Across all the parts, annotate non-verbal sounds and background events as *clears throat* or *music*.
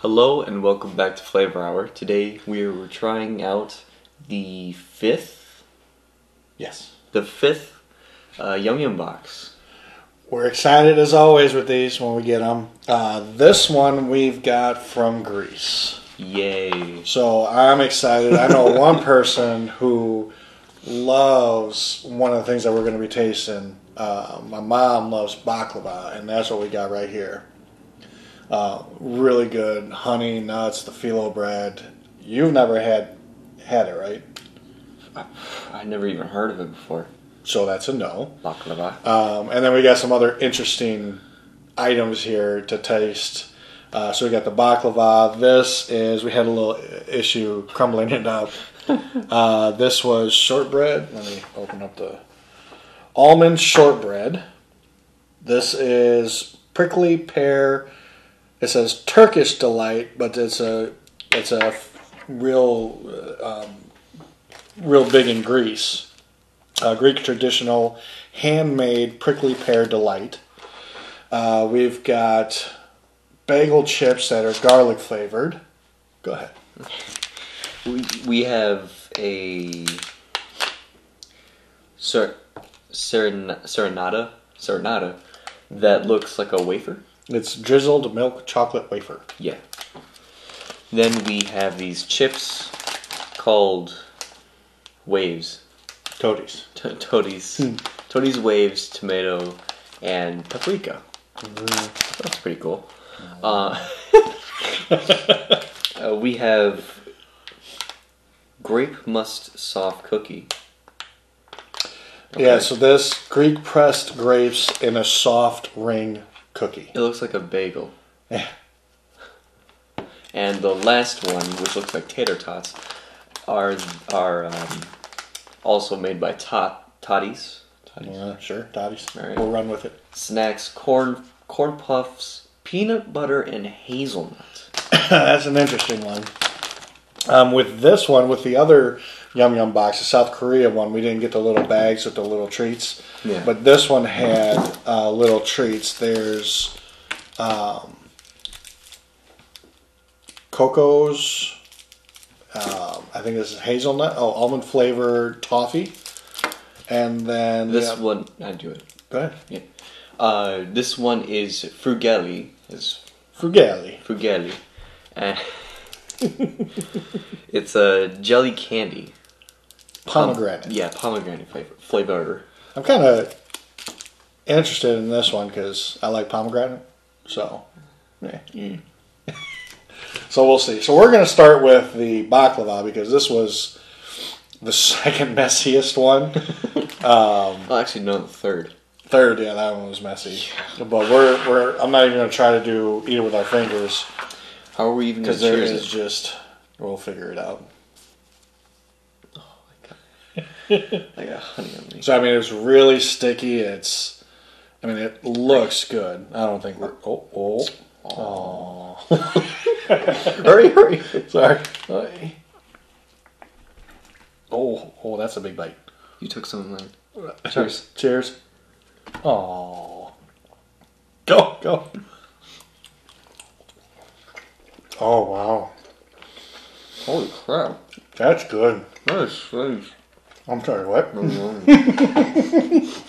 Hello and welcome back to Flavor Hour. Today we are trying out the fifth, Yes. the fifth uh, Yum Yum box. We're excited as always with these when we get them. Uh, this one we've got from Greece. Yay! So I'm excited. I know one *laughs* person who loves one of the things that we're going to be tasting. Uh, my mom loves baklava, and that's what we got right here. Uh, really good honey, nuts, the phyllo bread. You've never had had it, right? I never even heard of it before. So that's a no. Baklava. Um, and then we got some other interesting items here to taste. Uh, so we got the baklava. This is we had a little issue crumbling it up. *laughs* Uh, this was shortbread. Let me open up the almond shortbread. This is prickly pear. It says Turkish delight, but it's a it's a real um, real big in Greece uh, Greek traditional handmade prickly pear delight. Uh, we've got bagel chips that are garlic flavored. Go ahead. We we have a ser, seren, serenata serenata that looks like a wafer. It's drizzled milk chocolate wafer. Yeah. Then we have these chips called waves. Toadies. T- Toadies, Toadies waves, tomato, and paprika. That's pretty cool. Uh, *laughs* uh, we have grape must soft cookie. Yeah, so this Greek pressed grapes in a soft ring cookie. It looks like a bagel. Yeah. And the last one, which looks like tater tots, are are um, also made by Tot Toddies. Toddies. Yeah, sure, Toadies. All right. We'll run with it. Snacks, corn corn puffs, peanut butter, and hazelnut. *coughs* That's an interesting one. Um, with this one, with the other Yum Yum box, the South Korea one, we didn't get the little bags with the little treats. Yeah. But this one had uh, little treats. There's um, Coco's. Um, I think this is hazelnut. Oh, almond flavored toffee. And then This yeah, one, I do it. Go ahead. Yeah. Uh, this one is Frugelli. Is Frugelli. Frugelli. and *laughs* it's a jelly candy. Pomegranate. Yeah, pomegranate flavor. Flavor. I'm kind of interested in this one because I like pomegranate. So, yeah. Mm. *laughs* so we'll see. So we're going to start with the baklava because this was the *laughs* second messiest one. *laughs* um, Well, actually, no, the third. third, yeah, that one was messy. But we're we're I'm not even going to try to do eat it with our fingers How are we even because there is it? just we'll figure it out. *laughs* I got honey on me. So I mean, it's really sticky. It's I mean, it looks good. I don't think we're oh oh. Oh. *laughs* hurry, hurry. Sorry. Oh, oh, that's a big bite. You took some of mine. Cheers. *laughs* Cheers. Oh. Go, go. Oh, wow. Holy crap. That's good. That's nice. I'm sorry, what? *laughs*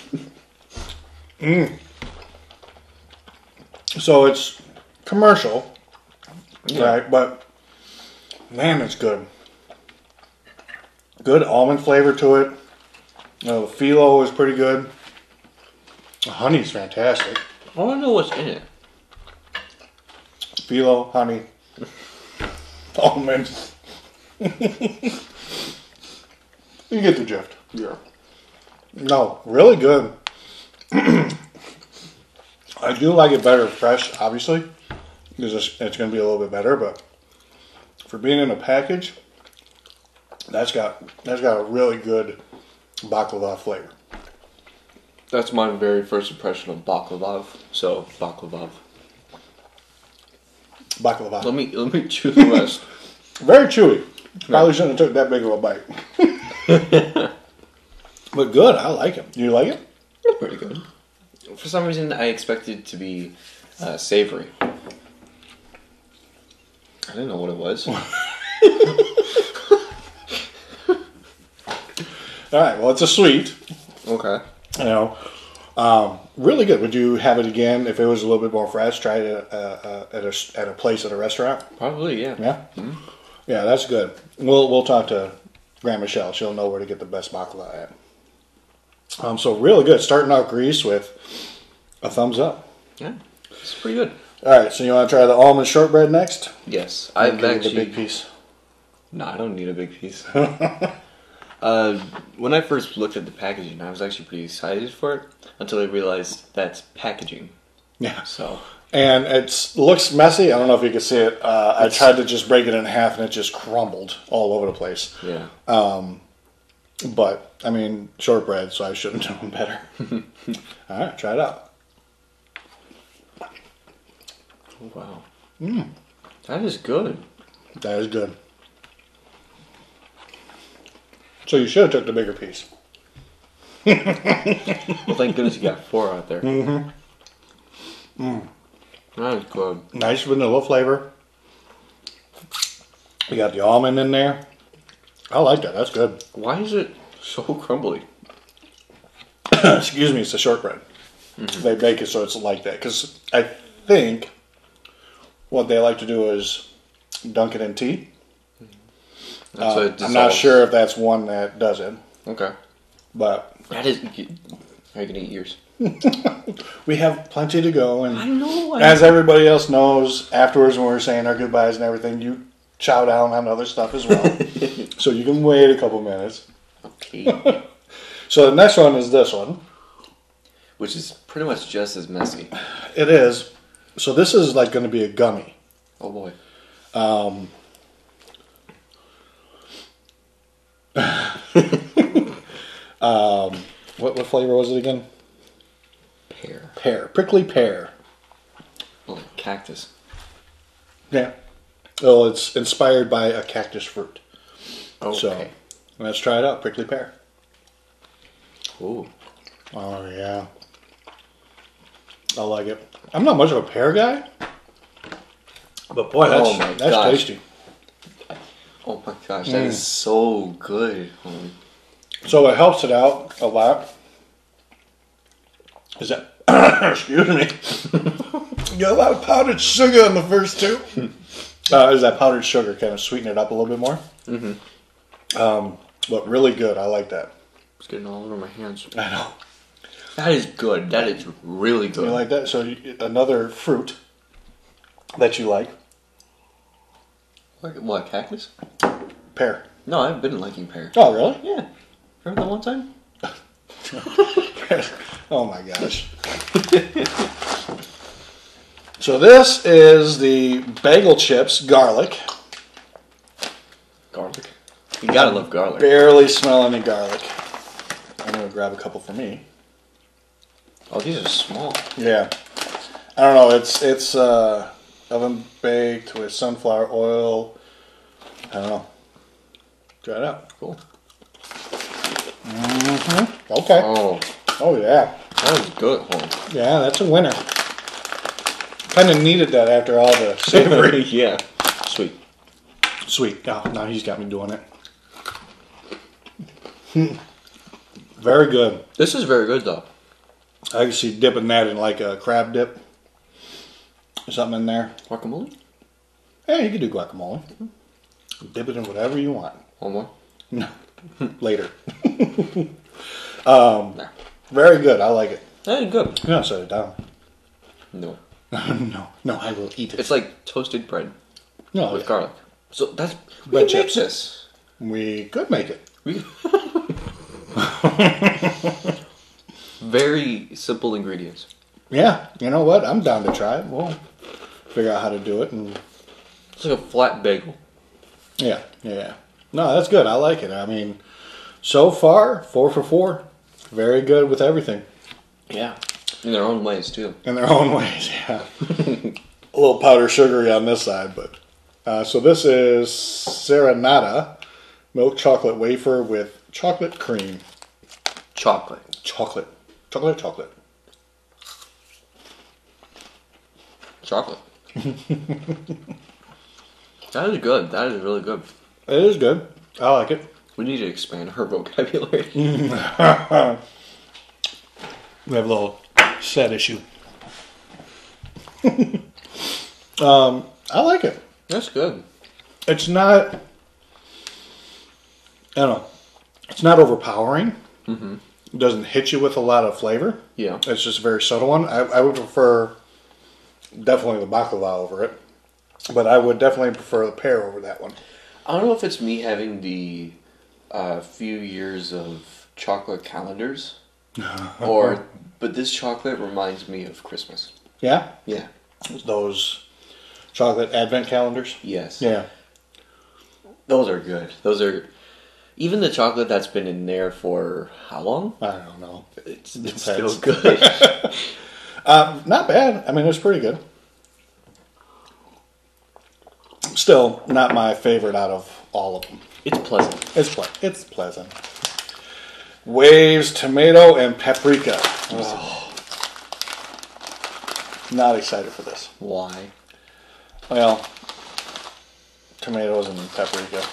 So it's commercial, Yeah. right? But man, it's good. Good almond flavor to it. Uh, the phyllo is pretty good. The honey's fantastic. I want to know what's in it. Phyllo, honey, *laughs* almonds. *laughs* you get the drift. Yeah. No, really good. *clears throat* I do like it better fresh, obviously, because it's, it's going to be a little bit better. But for being in a package, that's got that's got a really good baklava flavor. That's my very first impression of baklava. So baklava. Baklava, Let me let me chew the rest. *laughs* very chewy. Probably shouldn't have took that big of a bite. *laughs* *laughs* but good, I like it. Do you like it? It's pretty good. For some reason, I expected it to be uh, savory. I didn't know what it was. *laughs* All right. Well, it's a sweet. okay. You know, um, really good. Would you have it again if it was a little bit more fresh? Try it at a, uh, at a at a place at a restaurant. Probably, yeah. Yeah, yeah, that's good. We'll we'll talk to Grandma Michelle. She'll know where to get the best baklava at. Um, so really good. Starting out Greece with a thumbs up. Yeah. It's pretty good. All right, so you want to try the almond shortbread next? Yes. I've give you actually. the big piece. No, I don't need a big piece. *laughs* uh, when I first looked at the packaging, I was actually pretty excited for it until I realized that's packaging. Yeah, So, and it looks messy. I don't know if you can see it. Uh, I tried to just break it in half, and it just crumbled all over the place. yeah. But I mean, shortbread, so I shouldn't have *laughs* known better. *laughs* all right, try it out. Oh, wow. That is good. That is good. So you should have took the bigger piece. Well, thank goodness you got four out there. Mm-hmm. That is good. Nice vanilla flavor. You got the almond in there. I like that. That's good. Why is it so crumbly? *coughs* Excuse me, it's a shortbread. They bake it so it's like that because I think what they like to do is dunk it in tea. Uh, I'm not sure if that's one that does it, Okay. but That is. Are you gonna eat yours? *laughs* we have plenty to go. And know. as everybody else knows, afterwards when we're saying our goodbyes and everything, you chow down on other stuff as well. *laughs* so you can wait a couple minutes. okay. *laughs* So the next one is this one. Which is pretty much just as messy. It is. So this is like going to be a gummy. Oh boy. Um. um What what flavor was it again? Pear. Pear, prickly pear. Oh, cactus. Yeah. Well, it's inspired by a cactus fruit. Oh, okay. So let's try it out. Prickly pear. Ooh. Oh yeah. I like it. I'm not much of a pear guy, but boy, that's Oh, my that's gosh. tasty. Oh my gosh, that mm. is so good. So it helps it out a lot. Is that? *coughs* excuse me. you got a lot of powdered sugar in the first two. uh, is that powdered sugar kind of sweeten it up a little bit more? Mm-hmm. Um, but really good. I like that. It's getting all over my hands. I know. That is good. That is really good. You like that? So you, another fruit that you like, Like, what, cactus? pear. No, I've been liking pear. Oh, really? Yeah. Remember that one time? *laughs* oh my gosh. so this is the bagel chips garlic. Garlic. You gotta love garlic. Barely smell any garlic. I'm gonna grab a couple for me. Oh, these are small. Yeah. I don't know. It's it's uh, oven baked with sunflower oil. I don't know. Try it out. Cool. Okay. Oh, Oh yeah. that was good. Yeah, that's a winner. Kind of needed that after all the *laughs* savory. yeah. Sweet. Sweet. Oh, now he's got me doing it. Hmm. *laughs* Very good. This is very good though. I can see dipping that in like a crab dip. Something in there. Guacamole? Hey, you can do guacamole. Dip it in whatever you want. One more? No. *laughs* Later. *laughs* um, very good. I like it. Is good. You don't set it down. No. *laughs* no, no, I will eat it. It's like toasted bread no, with garlic. So that's we Bread chips. this. we could make it. We Very simple ingredients. Yeah, you know what? I'm down to try it. We'll figure out how to do it. And It's like a flat bagel. yeah, yeah. No, that's good. I like it. I mean, so far, four for four. Very good with everything Yeah. In their own ways too. in their own ways. *laughs* Yeah. a little powder sugary on this side, but uh, so this is Serenata milk chocolate wafer with chocolate cream. Chocolate. Chocolate, chocolate, chocolate. Chocolate. *laughs* That is good. That is really good. It is good. I like it. We need to expand our vocabulary. *laughs* We have a little set issue. *laughs* um, I like it. That's good. It's not. I don't know. It's not overpowering. Mm-hmm. It doesn't hit you with a lot of flavor. Yeah. It's just a very subtle one. I, I would prefer definitely the baklava over it, but I would definitely prefer the pear over that one. I don't know if it's me having the uh, few years of chocolate calendars, *laughs* or but this chocolate reminds me of Christmas. Yeah, Yeah. those chocolate advent calendars. Yes. Yeah, Those are good. Those are even the chocolate that's been in there for how long? I don't know. It's, it's still good. Um, *laughs* not bad. I mean, it's pretty good. Still, not my favorite out of all of them. it's pleasant. It's ple- it's pleasant. Waves, tomato, and paprika. Ugh. Oh. Not excited for this. Why? Well, tomatoes and paprika.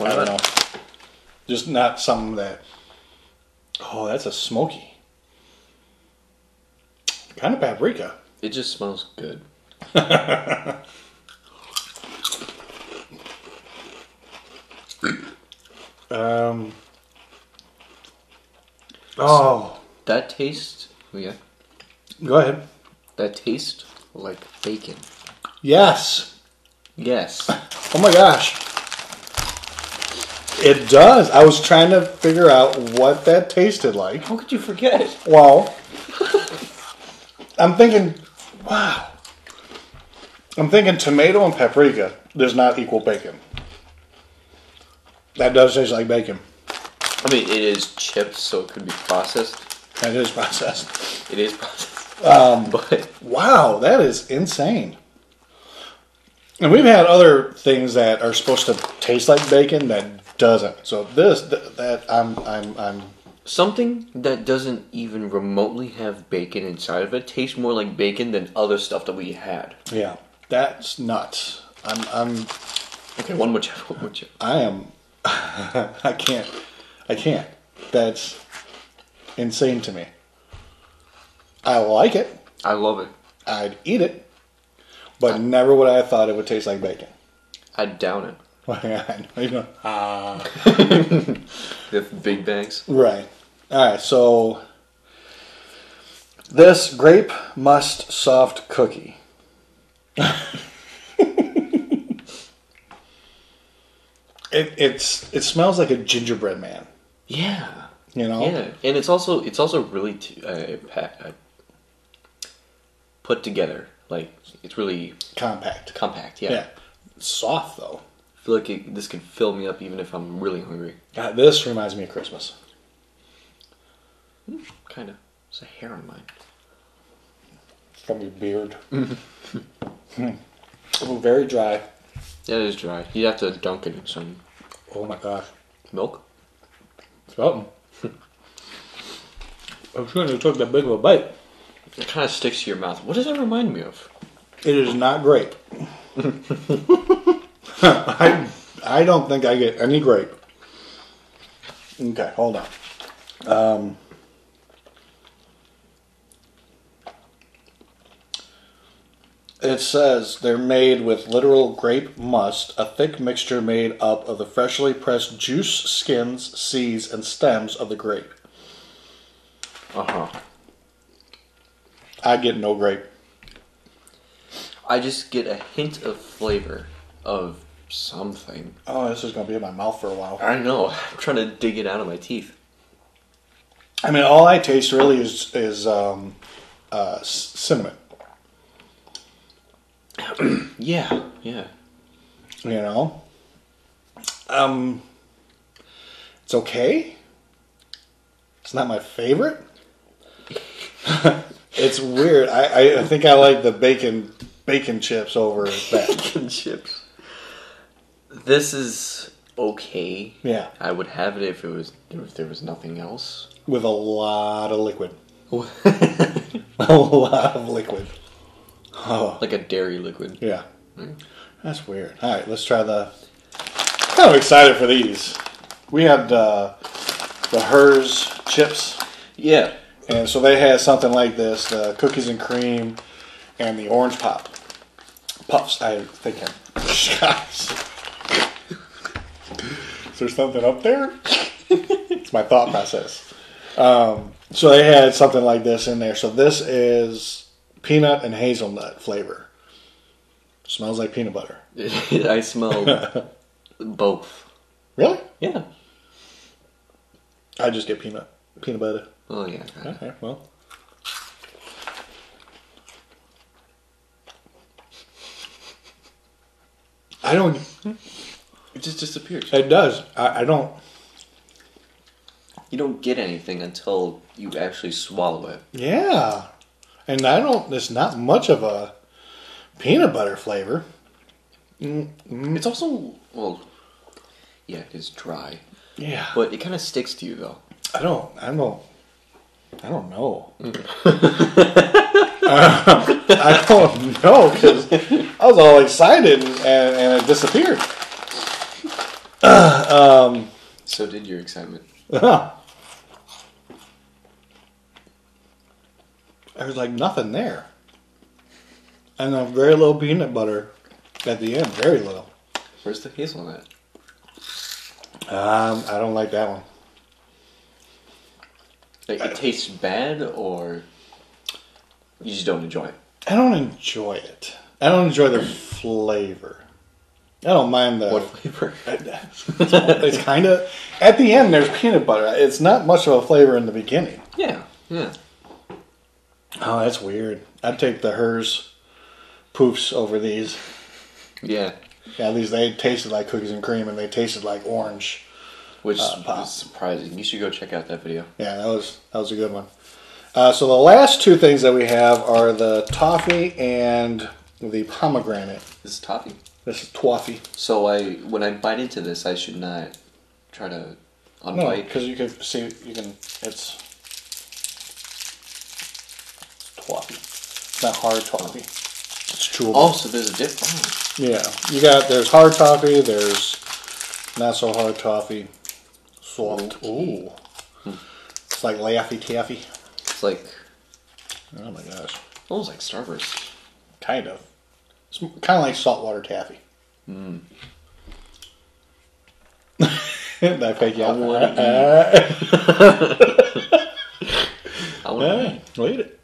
I don't know. Just not something that. Oh, that's a smoky. Kind of paprika. It just smells good. *laughs* Um. Oh, That tastes. oh, Yeah. go ahead. That tastes like bacon. Yes. Yes. Oh my gosh. It does. I was trying to figure out what that tasted like. How could you forget? Well, I'm thinking, wow. I'm thinking tomato and paprika does not equal bacon. That does taste like bacon. I mean, it is chipped, so it could be processed. That is processed. It is processed. Um, *laughs* But wow, that is insane. And we've had other things that are supposed to taste like bacon that doesn't. So this, th- that I'm, I'm, I'm. something that doesn't even remotely have bacon inside of it tastes more like bacon than other stuff that we had. Yeah, that's nuts. I'm, I'm, Okay, one more chip. One more chip. I am. *laughs* I can't. I can't. That's insane to me. I like it. I love it. I'd eat it, but never would I have thought it would taste like bacon. I'd down it. *laughs* I know, you know. *laughs* Ah. The big bags. Right. All right. So this grape must soft cookie. It it's it smells like a gingerbread man. Yeah. You know. Yeah, and it's also it's also really t- uh, uh, put together. Like it's really Compact. compact. Yeah. Yeah. Soft though. I feel like it, this could fill me up even if I'm really hungry. God, this reminds me of Christmas. Kind of. There's a hair on mine. From your beard. Hmm. *laughs* Oh, *laughs* very dry. It is dry. You have to dunk it in some Oh my gosh. milk. Something. *laughs* I shouldn't have took that big of a bite. It kind of sticks to your mouth. What does that remind me of? It is not grape. *laughs* *laughs* I, I don't think I get any grape. Okay, hold on. Um, it says they're made with literal grape must, a thick mixture made up of the freshly pressed juice, skins, seeds, and stems of the grape. Uh huh. I get no grape. I just get a hint of flavor of something. Oh, this is going to be in my mouth for a while. I know. *laughs* I'm trying to dig it out of my teeth. I mean, all I taste really is is um, uh, cinnamon. *clears throat* Yeah, yeah. You know, um, it's okay. It's not my favorite. *laughs* it's weird. I, I, think I like the bacon bacon chips over *laughs* that. Bacon chips. This is okay. Yeah, I would have it if it was if there was nothing else. with a lot of liquid. *laughs* a lot of liquid. Oh, like a dairy liquid. yeah. That's weird. All right, let's try the. Kind of excited for these. We had uh, the Hers chips, Yeah. and so they had something like this: the cookies and cream, and the orange pop puffs. I think. *laughs* Is there something up there? it's my thought process. Um, so they had something like this in there. So this is peanut and hazelnut flavor. Smells like peanut butter. *laughs* I smell both. Really? Yeah. I just get peanut peanut butter. Oh yeah. Okay, well. I don't. It just disappears. It does. I, I don't. You don't get anything until you actually swallow it. Yeah, and I don't. There's not much of a peanut butter flavor. Mm-hmm. It's also well, yeah, it is dry, Yeah, but it kind of sticks to you though. I don't. I don't. I don't know. Mm. Uh, *laughs* I don't know because I was all excited and, and it disappeared. *laughs* Uh, um, so did your excitement. *laughs* There's like nothing there. And a very little peanut butter at the end. Very little. Where's the hazelnut? Um, I don't like that one. Like, it tastes bad, or you just don't enjoy it. I don't enjoy it. I don't enjoy the flavor. I don't mind the. What flavor? *laughs* it's kind of at the end. There's peanut butter. It's not much of a flavor in the beginning. Yeah, yeah. Oh, that's weird. I'd take the hers poofs over these. Yeah, Yeah, at least they tasted like cookies and cream, and they tasted like orange. which Uh, is surprising. You should go check out that video. Yeah, that was that was a good one. Uh, so the last two things that we have are the toffee and the pomegranate. This is toffee. This is toffee. So I, when I bite into this, I should not try to No, unbite. because you can see you can. It's It's not hard toffee. It's chewable. Oh, so there's a difference. Yeah, you got there's hard toffee. There's not so hard toffee. Soft. Ooh. It's like Laffy Taffy. It's like Oh my gosh. almost like Starburst. Kind of. It's kind of like saltwater taffy. Mm. that fake you I want uh, *laughs* eat *laughs* it.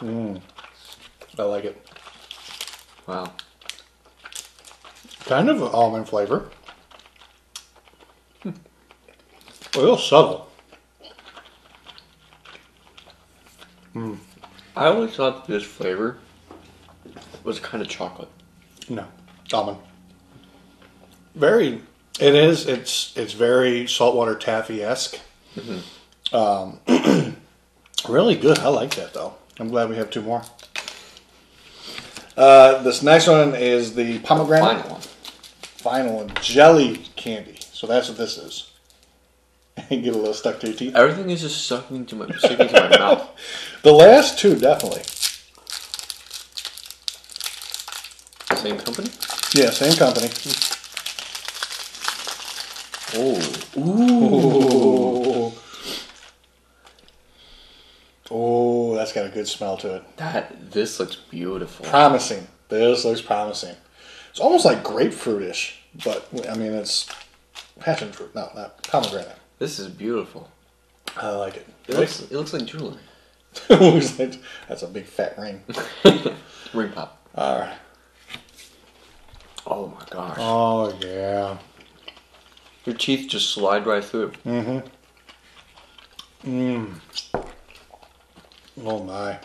Mm. I like it. Wow. Kind of almond flavor. A little subtle. I always thought this flavor was kind of chocolate. No, almond. Very. It is. It's it's very saltwater taffy esque. Mm -hmm. Um, *clears throat* really good. I like that though. I'm glad we have two more. Uh, this next one is the pomegranate Final one. final one, jelly candy. So that's what this is. And *laughs* get a little stuck to your teeth. Everything is just sucking to my sticking to my *laughs* mouth. The last two definitely. Same company. Yeah, same company. Oh, Ooh. Oh, that's got a good smell to it. that this looks beautiful. Promising. This looks promising. It's almost like grapefruitish, but I mean it's passion fruit. No, not pomegranate. This is beautiful. I like it. It looks it looks like jewelry. Looks like- that's a big fat ring. *laughs* Ring pop. All right. Oh my gosh. Oh yeah. Your teeth just slide right through. Mm-hmm. Mm. Oh my.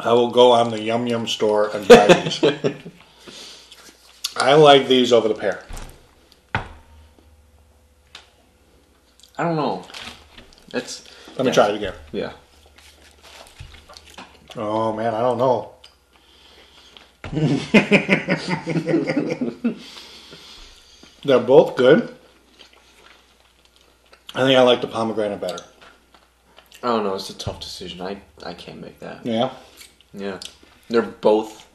I will go on the Yum Yum store and buy *laughs* these. I like these over the pear. I don't know. That's Let me yeah. try it again. Yeah. Oh man, I don't know. *laughs* They're both good. I think I like the pomegranate better. I don't know. It's a tough decision. I I can't make that. Yeah, Yeah, they're both.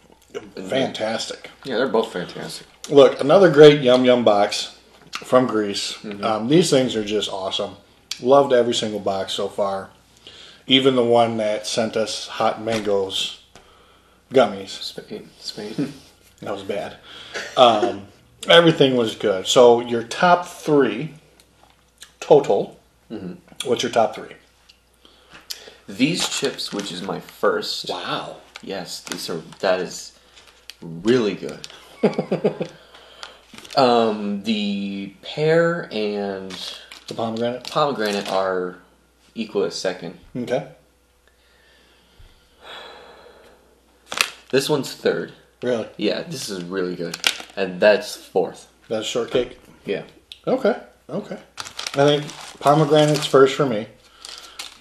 fantastic. Yeah, they're both fantastic. Look, another great Yum Yum box from Greece. Mm-hmm. Um, these things are just awesome. Loved every single box so far. Even the one that sent us hot mangoes gummies. Spain, Spain. *laughs* That was bad. Um, everything was good. So your top three total. Mm-hmm. What's your top three? These chips, which is my first. Wow. Yes, these are. That is really good. *laughs* um, the pear and The pomegranate. pomegranate are equal as second. Okay. This one's third. Really? Yeah, this is really good, and that's fourth. That's shortcake. Yeah. Okay. Okay. I think pomegranate's first for me.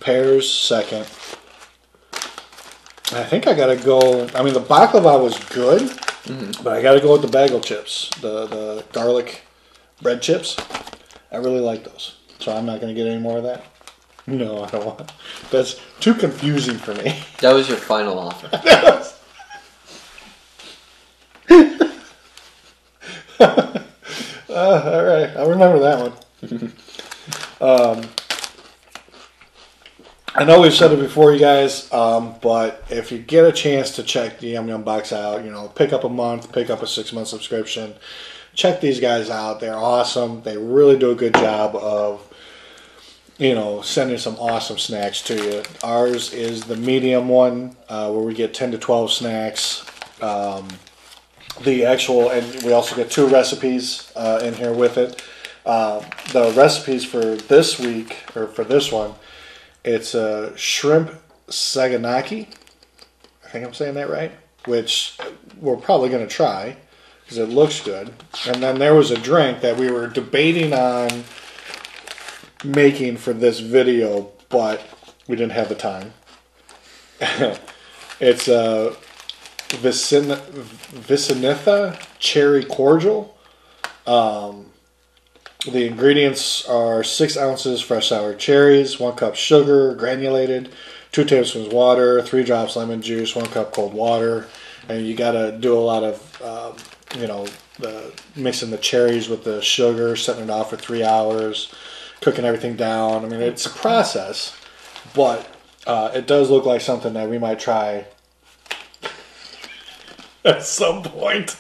Pears second. I think I gotta go. I mean, the baklava was good, but I gotta go with the bagel chips, the the garlic bread chips. I really like those, so I'm not gonna get any more of that. No, I don't want. That's too confusing for me. *laughs* That was your final offer. *laughs* *laughs* Uh, all right, I'll remember that one. um, I know we've said it before, you guys, um, but if you get a chance to check the Yum Yum box out, you know, pick up a month, pick up a six month subscription, check these guys out. They're awesome. They really do a good job of, you know, sending some awesome snacks to you. Ours is the medium one, uh, where we get ten to twelve snacks. Um, the actual, and we also get two recipes uh, in here with it. Uh, the recipes for this week or for this one, it's a shrimp saganaki. I think I'm saying that right. Which we're probably going to try because it looks good. And then there was a drink that we were debating on making for this video, but we didn't have the time. *laughs* it's a Vicin- Vicinitha cherry cordial. Um, the ingredients are six ounces fresh sour cherries, one cup sugar, granulated, two tablespoons water, three drops lemon juice, one cup cold water, and you got to do a lot of, um, you know, the mixing the cherries with the sugar, setting it off for three hours, cooking everything down. I mean, it's a process, but uh, it does look like something that we might try *laughs* at some point.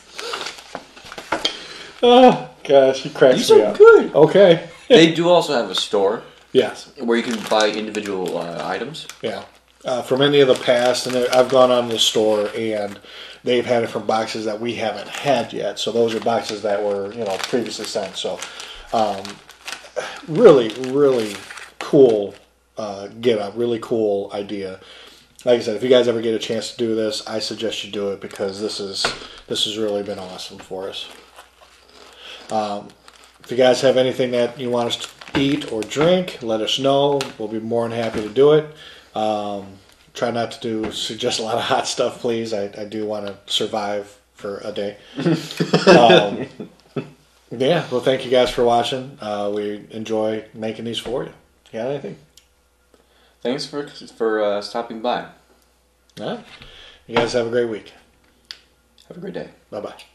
Oh gosh, he cracks These me are up. good. Okay. They *laughs* do also have a store Yes. where you can buy individual uh, items. Yeah. Uh, from any of the past, and I've gone on the store and they've had it from boxes that we haven't had yet. So those are boxes that were you know previously sent. So um, really, really cool uh, get up. Really cool idea. Like I said, if you guys ever get a chance to do this, I suggest you do it because this is this has really been awesome for us. Um, if you guys have anything that you want us to eat or drink, let us know. We'll be more than happy to do it. Um, try not to do suggest a lot of *laughs* hot stuff, please. I, I do want to survive for a day. *laughs* um, yeah, well, thank you guys for watching. Uh, we enjoy making these for you. You got anything? Thanks for for uh, stopping by. All right. You guys have a great week. Have a great day. Bye bye.